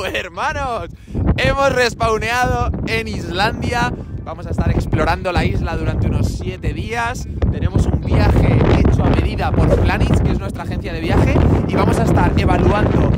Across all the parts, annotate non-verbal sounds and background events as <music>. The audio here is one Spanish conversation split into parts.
¡Wow! <laughs> Hermanos, hemos respawneado en Islandia. Vamos a estar explorando la isla durante unos 7 días. Tenemos un viaje hecho a medida por Planets, que es nuestra agencia de viaje, y vamos a estar evaluando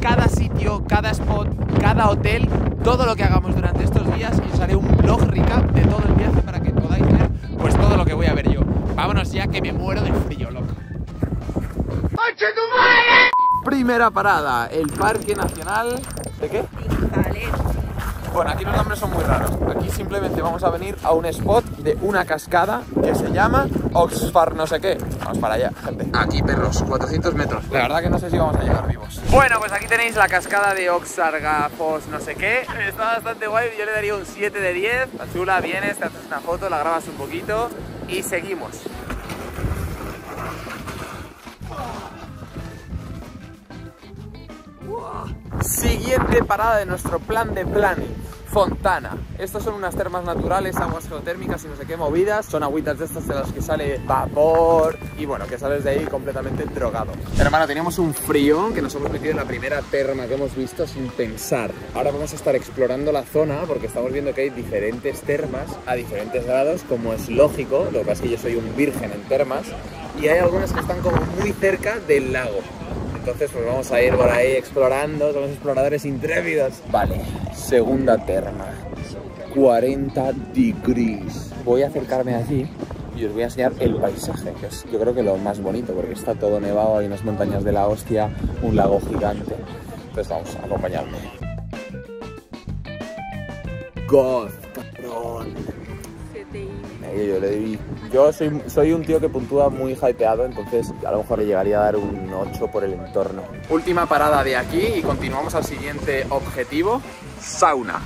cada sitio, cada spot, cada hotel, todo lo que hagamos durante estos días y os haré un blog recap de todo el viaje para que podáis ver pues todo lo que voy a ver yo. Vámonos ya que me muero de frío, loco. Primera parada, el Parque Nacional. Bueno, aquí los nombres son muy raros. Aquí simplemente vamos a venir a un spot de una cascada que se llama Oxfar no sé qué. Vamos para allá, gente. Aquí, perros, 400 metros. La verdad que no sé si vamos a llegar vivos. Bueno, pues aquí tenéis la cascada de Oxargafos no sé qué. Está bastante guay, yo le daría un 7 de 10. La chula, vienes, te haces una foto, la grabas un poquito y seguimos. Siguiente parada de nuestro plan de planes. Fontana. Estas son unas termas naturales, aguas geotérmicas y no sé qué movidas. Son agüitas de estas de las que sale vapor y bueno, que sales de ahí completamente drogado. Hermano, teníamos un frío que nos hemos metido en la primera terma que hemos visto sin pensar. Ahora vamos a estar explorando la zona porque estamos viendo que hay diferentes termas a diferentes grados, como es lógico. Lo que pasa es que yo soy un virgen en termas y hay algunas que están como muy cerca del lago. Entonces pues vamos a ir por ahí explorando, somos exploradores intrépidos. Vale, segunda terma, 40 degrees. Voy a acercarme allí y os voy a enseñar el paisaje, que es yo creo que lo más bonito, porque está todo nevado, hay unas montañas de la hostia, un lago gigante. Entonces vamos, a acompañarme. God, cabrón. Yo, le di- yo soy, soy un tío que puntúa muy hypeado, entonces a lo mejor le llegaría a dar un 8 por el entorno. Última parada de aquí y continuamos al siguiente objetivo, sauna.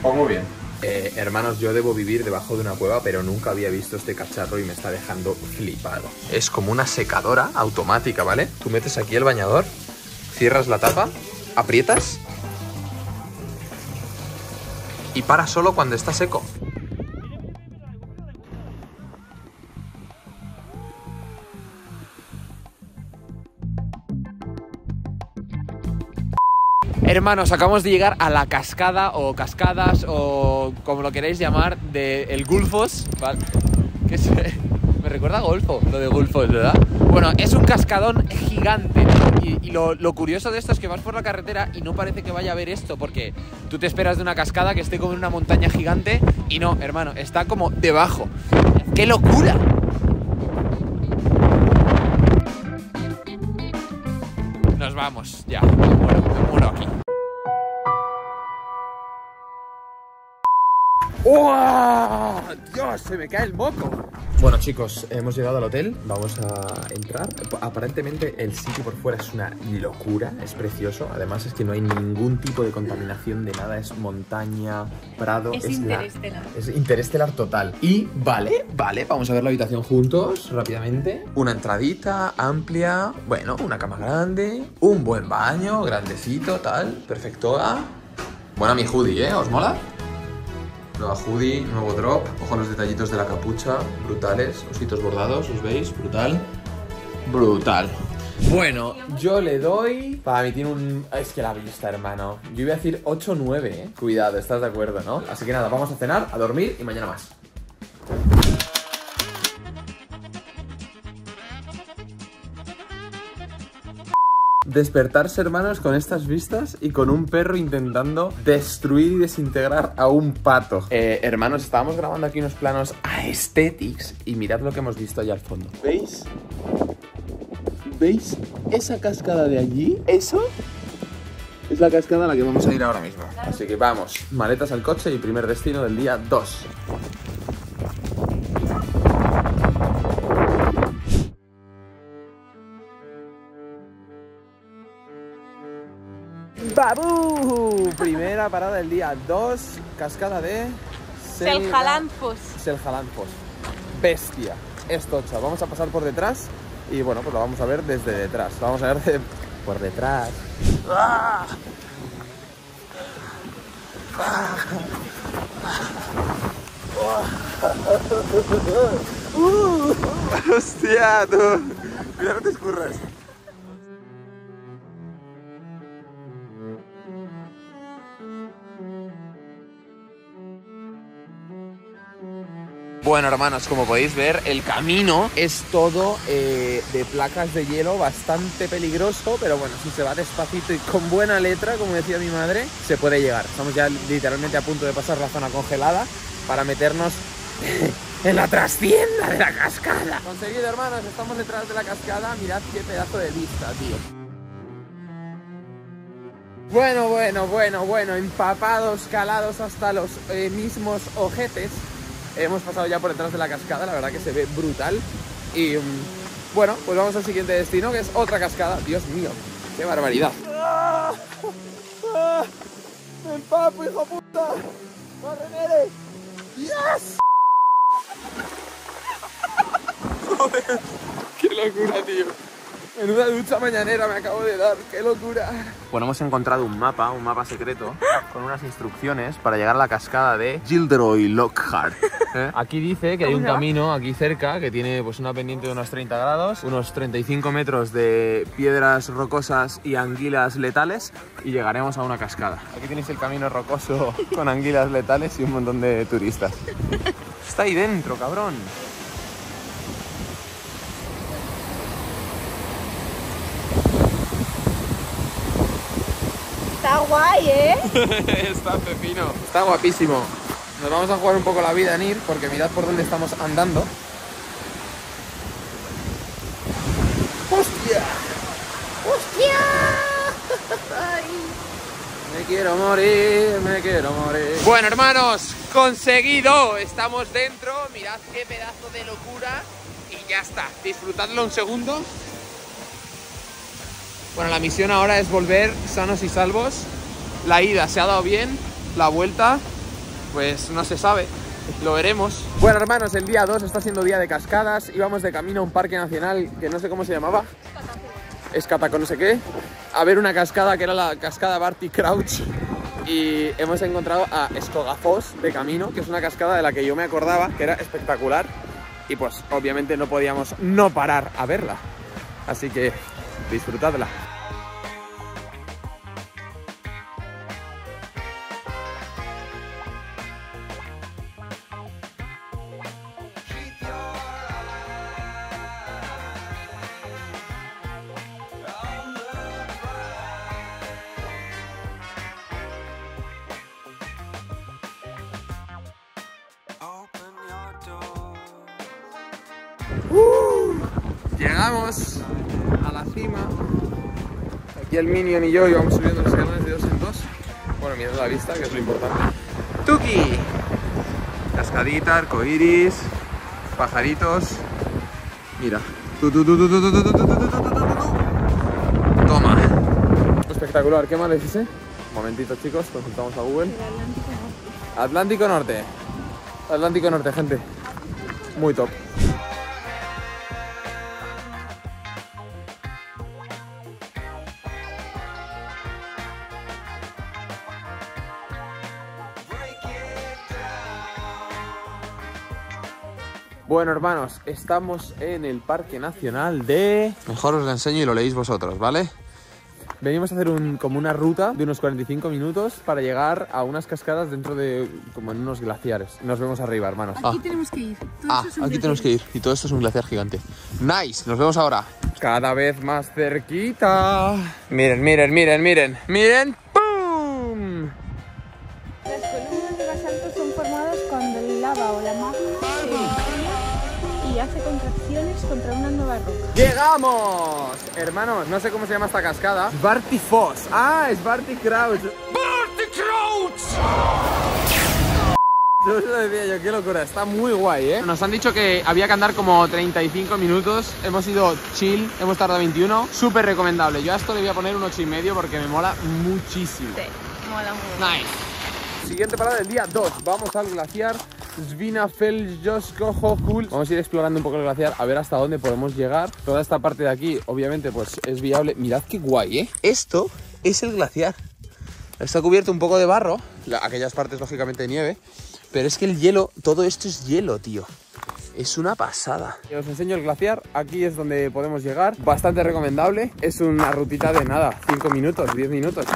Pues muy bien. Eh, hermanos, yo debo vivir debajo de una cueva, pero nunca había visto este cacharro y me está dejando flipado. Es como una secadora automática, ¿vale? Tú metes aquí el bañador, cierras la tapa, aprietas y para solo cuando está seco. Hermanos, acabamos de llegar a la cascada o cascadas o como lo queréis llamar de el Gulfos, ¿vale? Es- <laughs> me recuerda a Golfo, lo de Gulfos, ¿verdad? Bueno, es un cascadón gigante y, lo, lo curioso de esto es que vas por la carretera y no parece que vaya a haber esto porque tú te esperas de una cascada que esté como en una montaña gigante y no, hermano, está como debajo. ¡Qué locura! Nos vamos, ya, me muero, me muero aquí. ¡Uah! ¡Dios! Se me cae el moco. Bueno chicos, hemos llegado al hotel, vamos a entrar. Aparentemente el sitio por fuera es una locura, es precioso. Además es que no hay ningún tipo de contaminación de nada, es montaña, prado. Es la- interestelar. es interestelar total. Y vale, vale, vamos a ver la habitación juntos rápidamente. Una entradita amplia, bueno, una cama grande, un buen baño, grandecito, tal, perfecto. Buena mi hoodie, ¿eh? ¿Os mola? Nueva hoodie, nuevo drop. Ojo a los detallitos de la capucha, brutales. Ositos bordados, ¿os veis? Brutal. Brutal. Bueno, yo le doy. Para mí tiene un. Es que la vista, hermano. Yo iba a decir 8 o 9, ¿eh? Cuidado, estás de acuerdo, ¿no? Así que nada, vamos a cenar, a dormir y mañana más. Despertarse, hermanos, con estas vistas y con un perro intentando destruir y desintegrar a un pato. Eh, hermanos, estábamos grabando aquí unos planos aesthetics y mirad lo que hemos visto allá al fondo. ¿Veis? ¿Veis esa cascada de allí? ¿Eso? Es la cascada a la que vamos a ir ahora mismo. Así que vamos, maletas al coche y primer destino del día 2. Primera parada del día 2, cascada de... Seljalanfos. Seljalanfos. Bestia. Es tocha. Vamos a pasar por detrás y bueno, pues lo vamos a ver desde detrás. Lo vamos a ver de- por detrás. ¡Ah! <laughs> ¡Uh! ¡Hostia, tú! Cuidado, no te escurras. Bueno, hermanos, como podéis ver, el camino es todo eh, de placas de hielo, bastante peligroso, pero bueno, si se va despacito y con buena letra, como decía mi madre, se puede llegar. Estamos ya literalmente a punto de pasar la zona congelada para meternos <laughs> en la trastienda de la cascada. Conseguido, hermanos, estamos detrás de la cascada. Mirad qué pedazo de vista, tío. Bueno, bueno, bueno, bueno, empapados, calados hasta los eh, mismos ojetes. Hemos pasado ya por detrás de la cascada, la verdad que se ve brutal. Y mm, bueno, pues vamos al siguiente destino, que es otra cascada. Dios mío, qué barbaridad. ¡Ah! ¡Ah! ¡Me empapo, hijo puta! ¡Corre, Nere! ¡Yes! <laughs> Joder, qué locura, tío. Menuda ducha mañanera me acabo de dar, qué locura. Bueno, hemos encontrado un mapa, un mapa secreto, con unas instrucciones para llegar a la cascada de Gilderoy Lockhart. ¿Eh? <laughs> Aquí dice que hay un camino aquí cerca que tiene pues una pendiente de unos 30 grados, unos 35 metros de piedras rocosas y anguilas letales y llegaremos a una cascada. Aquí tenéis el camino rocoso <laughs> con anguilas letales y un montón de turistas. <laughs> Está ahí dentro, cabrón. Guay, ¿eh? <laughs> Está pepino. Está guapísimo. Nos vamos a jugar un poco la vida en ir porque mirad por dónde estamos andando. ¡Hostia! ¡Hostia! <laughs> Me quiero morir, me quiero morir. Bueno, hermanos, conseguido. Estamos dentro. Mirad qué pedazo de locura. Y ya está. Disfrutadlo un segundo. Bueno, la misión ahora es volver sanos y salvos. La ida se ha dado bien, la vuelta, pues no se sabe. Lo veremos. Bueno, hermanos, el día 2 está siendo día de cascadas. Íbamos de camino a un parque nacional que no sé cómo se llamaba. Escataco no sé qué. A ver una cascada que era la cascada Barty Crouch. Y hemos encontrado a Escogafos de camino, que es una cascada de la que yo me acordaba, que era espectacular. Y pues obviamente no podíamos no parar a verla. Así que disfrutadla. Llegamos a la cima. Aquí el Minion y yo íbamos subiendo los escalones de dos en dos. Bueno, mirando la vista, que es lo importante. Tuki. Cascadita, arcoiris, pajaritos. Mira. Toma. Espectacular, ¿qué más le hice? Un momentito chicos, consultamos a Google. Atlántico Norte, Atlántico Norte gente. Muy top. Bueno, hermanos, estamos en el Parque Nacional de... Mejor os lo enseño y lo leéis vosotros, ¿vale? Venimos a hacer un, como una ruta de unos 45 minutos para llegar a unas cascadas dentro de como en unos glaciares. Nos vemos arriba, hermanos. Aquí tenemos que ir. Todo Ah, aquí tenemos que ir. Y todo esto es un glaciar gigante. Nice, nos vemos ahora. Cada vez más cerquita. Miren, miren, miren, miren. Miren. Y hace contracciones contra una nueva roca. ¡Llegamos! Hermanos, no sé cómo se llama esta cascada. Barty Foss. Ah, es Barty Crouch. ¡Barty Crouch! Yo lo decía yo, qué locura, está muy guay, ¿eh? Nos han dicho que había que andar como 35 minutos, hemos ido chill, hemos tardado 21, súper recomendable. Yo a esto le voy a poner un 8 y medio porque me mola muchísimo. Sí, mola mucho. Nice. Siguiente parada del día 2. Vamos al glaciar Svinafellsjoskohokul. Vamos a ir explorando un poco el glaciar a ver hasta dónde podemos llegar. Toda esta parte de aquí, obviamente, pues es viable. Mirad qué guay, ¿eh? Esto es el glaciar. Está cubierto un poco de barro, la- aquellas partes lógicamente de nieve, pero es que el hielo, todo esto es hielo, tío. Es una pasada. Os enseño el glaciar. Aquí es donde podemos llegar. Bastante recomendable. Es una rutita de nada, 5 minutos, 10 minutos.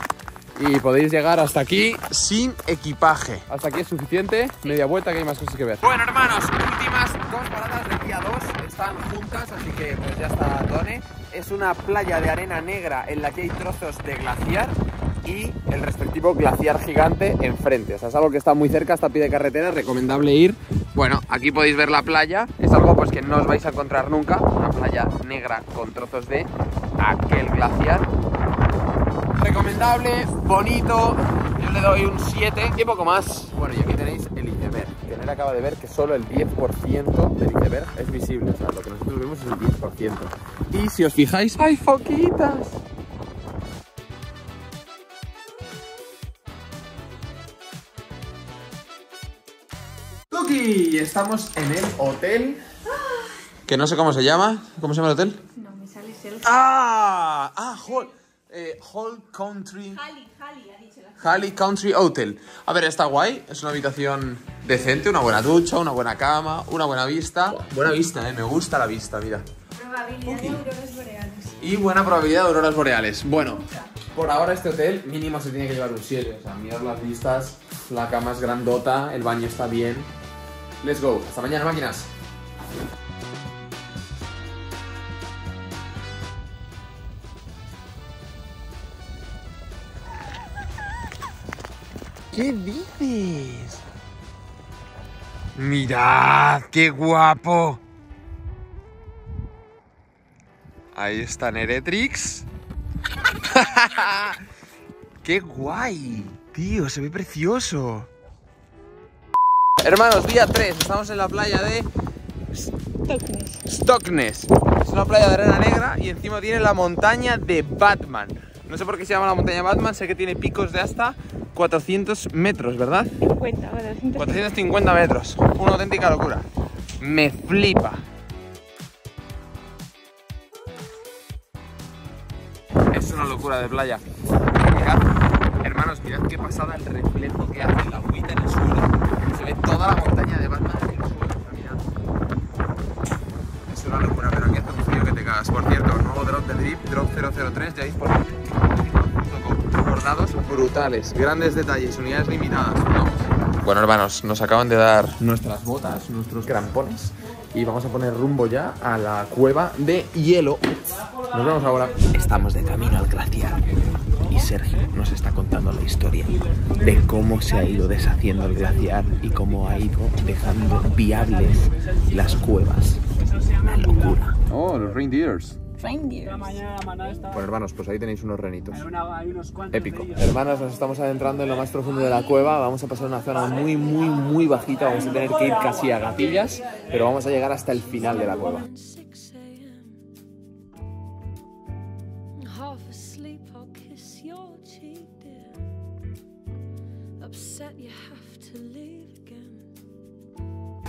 Y podéis llegar hasta aquí sin equipaje. Hasta aquí es suficiente. Media vuelta que hay más cosas que ver. Bueno, hermanos, últimas dos paradas del día 2. Están juntas, así que pues ya está Tone. Es una playa de arena negra en la que hay trozos de glaciar y el respectivo glaciar gigante enfrente. O sea, es algo que está muy cerca, hasta pie de carretera, recomendable ir. Bueno, aquí podéis ver la playa, es algo pues que no os vais a encontrar nunca, una playa negra con trozos de aquel glaciar. Recomendable, bonito, yo le doy un 7 y poco más. Bueno, y aquí tenéis el iceberg, que Nera acaba de ver que solo el 10% del iceberg es visible, o sea, lo que nosotros vemos es el 10%. Y si os fijáis, ¡hay foquitas! Tuki, estamos en el hotel. Que no sé cómo se llama. ¿Cómo se llama el hotel? No, me sale el Ah, ah, Hall, eh, Hall Country. Halley, Halley, ha dicho la Halley Country Hotel. A ver, está guay. Es una habitación decente, una buena ducha, una buena cama, una buena vista. Buena vista, eh. Me gusta la vista, mira. Probabilidad de auroras boreales. Y buena probabilidad de auroras boreales. Bueno, por ahora este hotel mínimo se tiene que llevar un 7. O sea, mirad las vistas, la cama es grandota, el baño está bien. Let's go. Hasta mañana, máquinas. ¿Qué dices? Mirad, qué guapo. Ahí está Neretrix. <laughs> ¡Qué guay! Tío, se ve precioso. Hermanos, día 3. Estamos en la playa de Toknes. Stockness. Es una playa de arena negra y encima tiene la montaña de Batman. No sé por qué se llama la montaña Batman, sé que tiene picos de hasta 400 metros, ¿verdad? 50 o 200. 450 metros. Una auténtica locura. Me flipa. Es una locura de playa. Mirad, hermanos, mirad qué pasada el reflejo que hace la agüita en el suelo. Se ve toda la montaña de Batman en el suelo. Es una locura, pero aquí hace un frío que te cagas. Por cierto, nuevo drop de Drip, Drop 003, ya disponible. Bordados brutales, grandes detalles, unidades limitadas. Vamos. Bueno, hermanos, nos acaban de dar nuestras botas, nuestros crampones y vamos a poner rumbo ya a la cueva de hielo. Nos vemos ahora. Estamos de camino al glaciar y Sergio nos está contando la historia de cómo se ha ido deshaciendo el glaciar y cómo ha ido dejando viables las cuevas. Una locura. Oh, los reindeers. Reindeers. Bueno, hermanos, pues ahí tenéis unos renitos. Épico. Hermanas, nos estamos adentrando en lo más profundo de la cueva. Vamos a pasar una zona muy, muy, muy bajita. Vamos a tener que ir casi a gatillas, pero vamos a llegar hasta el final de la cueva.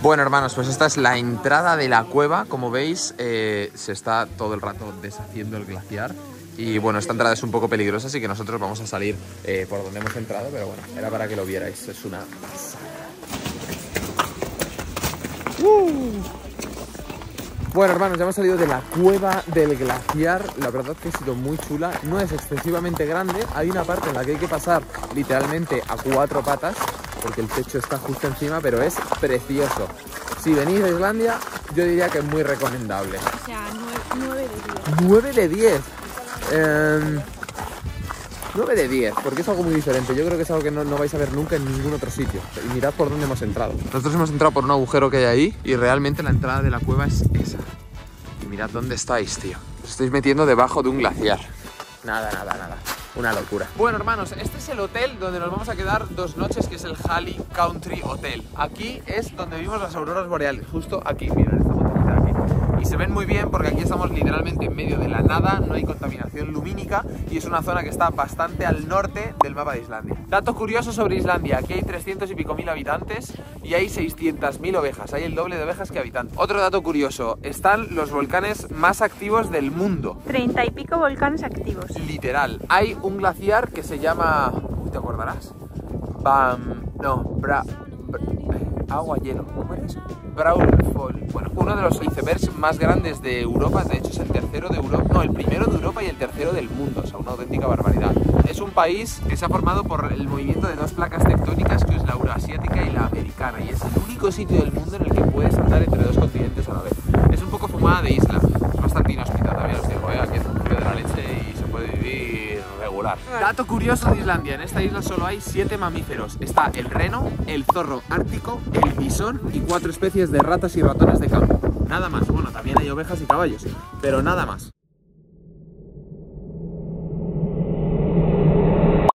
Bueno, hermanos, pues esta es la entrada de la cueva. Como veis, eh, se está todo el rato deshaciendo el glaciar. Y bueno, esta entrada es un poco peligrosa, así que nosotros vamos a salir eh, por donde hemos entrado, pero bueno, era para que lo vierais. Es una pasada. Bueno, hermanos, ya hemos salido de la cueva del glaciar. La verdad que ha sido muy chula. No es excesivamente grande. Hay una parte en la que hay que pasar literalmente a cuatro patas, porque el techo está justo encima, pero es precioso. Si venís a Islandia, yo diría que es muy recomendable. O sea, 9 de 10. 9 de 10. Em, 9 de 10, porque es algo muy diferente. Yo creo que es algo que no, no vais a ver nunca en ningún otro sitio. Y mirad por dónde hemos entrado. Nosotros hemos entrado por un agujero que hay ahí y realmente la entrada de la cueva es esa. Y mirad dónde estáis, tío. Os estáis metiendo debajo de un glaciar. Nada, nada, nada. Una locura. Bueno, hermanos, este es el hotel donde nos vamos a quedar dos noches, que es el Halley Country Hotel. Aquí es donde vimos las auroras boreales, justo aquí, mirad esta montañita de aquí. Y se ven muy bien porque aquí estamos literalmente en medio de la nada, no hay contaminación lumínica y es una zona que está bastante al norte del mapa de Islandia. Dato curioso sobre Islandia, aquí hay 300 y pico mil habitantes y hay 600.000 ovejas, hay el doble de ovejas que habitantes. Otro dato curioso, están los volcanes más activos del mundo. 30 y pico volcanes activos. Literal. Hay un glaciar que se llama. ¿Te acordarás? Bam. No, Bra. Agua hielo. ¿Cómo es eso? Braunfall. Bueno, uno de los icebergs más grandes de Europa, de hecho es el tercero de Europa, no, el primero de Europa y el tercero del mundo, o sea, una auténtica barbaridad. Es un país que se ha formado por el movimiento de dos placas tectónicas, que es la euroasiática y la americana, y es el único sitio del mundo en el que puedes andar entre dos continentes a la vez. Es un poco fumada de isla, es bastante inhóspita Dato curioso de Islandia, en esta isla solo hay siete mamíferos. Está el reno, el zorro ártico, el bisón y cuatro especies de ratas y ratones de campo. Nada más, bueno, también hay ovejas y caballos, pero nada más.